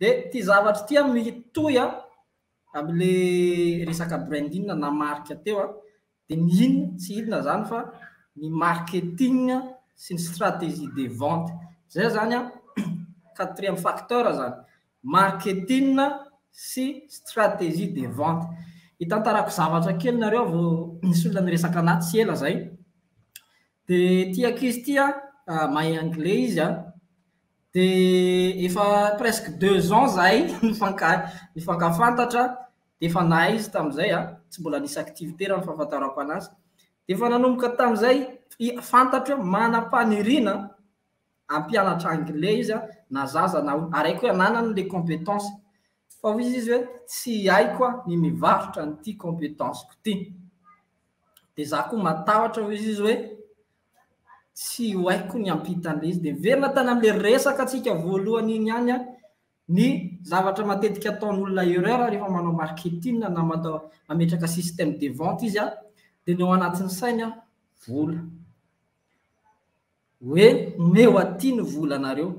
Dia ity zavatra ity a, mitohy a, amin'ilay resaka branding na marika teo a, dia ny inona, tsy inona izany fa ny marketing sy ny stratégie de vente. Izay izany a, quatrième facteur izany, marketing sy stratégie de vente. Hitantarako zavatra kely nareo vao nisy olona niresaka an'ahy tsy ela izay, dia ity ankizy ity a, mahay anglais izy a, Dia efa presque deux ans zahay nifanka- nifankafantatra, dia efa nahay izy tamin'izay an, tsy mbola nisy activité raha ny fahafantarako an'azy, dia efa nanomboka tamin'izay i- fantatro hoe manam-paniriana hampianatra anglais izy an, na zaza na olona, ary haiko hoe ananany ilay compétence, fa hoy izy hoe tsy haiko aho ny mivarotra an'ity compétence-ko ity, dia za koa matahotra hoy izy hoe Tsy ho haiko ny ampitan'ilay izy. Dia miverina tany amin'ilay resakatsika voalohany iny ihany an, ny zavatra matetika ataon'olona erreur rehefa manao marketing na manao mametraka système de vente izy an, dia ny ao anatin'ny sainy an, vola. Hoe omeo aty ny volanareo.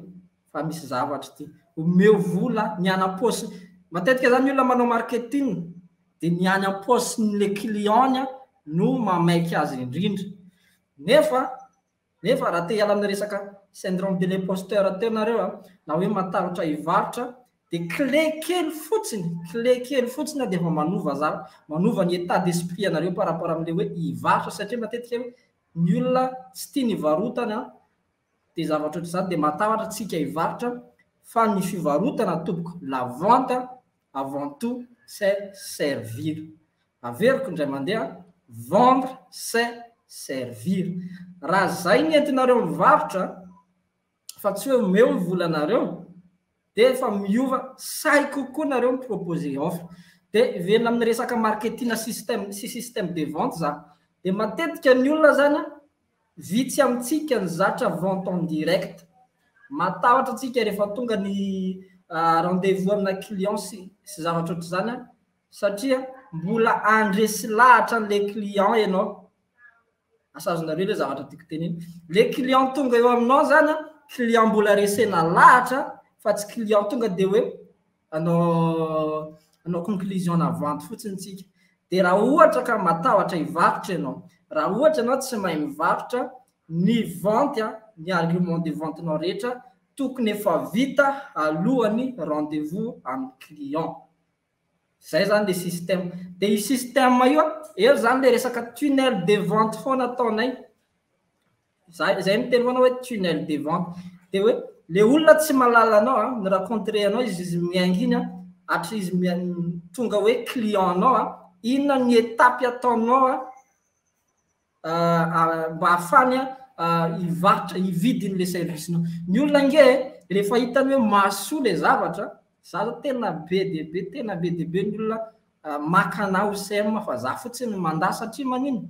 fa misy zavatra ity. Omeo vola ny any am-paosy. Matetika zany ny olona manao marketing dia ny any am-paosin'ilay client-ny no mamaiky azy indrindra. Nefa nefa raha te hiala amin'ny resaka syndrome de l'imposteur teo nareo na hoe matahotra hivarotra dia clé kely fotsiny, clé kely fotsiny dia efa manova zavatra, manova ny état d'esprit anareo par rapport amin'ilay hoe hivarotra satria matetika ny olona tsy tia ny varotana dia zavatra ohatr'izany dia mahatahotra antsika hivarotra fa ny fivarotana tompoko la vente avant tout c'est servir averiko indray mandeha vendre c'est servir raha zay ny entinareo mivarotra fa tsy hoe omeo ny volanareo dia efa miova sahy kokoa nareo mi-proposer offre dia hiverina amin'ny resaka marketing système sy système de vente za dia matetika ny olona zany Vitsy amintsika ny zatra vente en direct. Matahotra tsika rehefa tonga ny rendez-vous amina client sy sy zavatra ohatr'izany an! satria mbola handresy lahatra an'ilay client ianao. Asa azonareo ilay zavatra tiako tenena? Ilay client tonga eo aminao izany an, client mbola resena lahatra fa tsy client tonga dia hoe Hanao hanao conclusion navanty fotsiny tsika. Dia raha ohatra ka matahotra hivarotra ianao, raha ohatra ianao tsy mahay mivarotra, ny vente a, ny argument de vente nao rehetra tokony efa vita alohan'ny rendez vous amin'ny client. Izay izany ilay système. Dia io système io a, eo izany ilay resaka tunnel de vente foana ataonay. Zay zay miteny foana hoe tunnel de vente. Dia hoe le olona tsy mahalala anao a, mi rencontrer anao izy izy miainga iny a, hatry izy tonga hoe client anao a, inona ny étape ataonao a mba hahafany hivarotra hividy an'le service-nao. Ny olona ange rehefa hitany hoe mahasoa le zavatra, za zao tena be dia be tena be dia be ny olona maka anah ho CM fa za fotsiny manda satria manino?